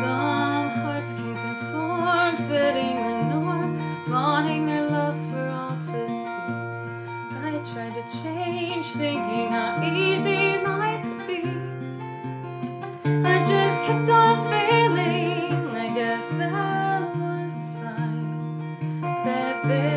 Some hearts keep in form, fitting the norm, flaunting their love for all to see. I tried to change, thinking how easy life could be. I just kept on failing. I guess that was a sign that they.